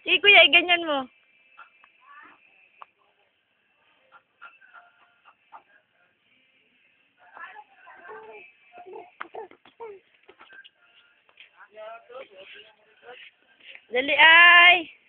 Sige kuya, eh, iganyan mo. Dali ay.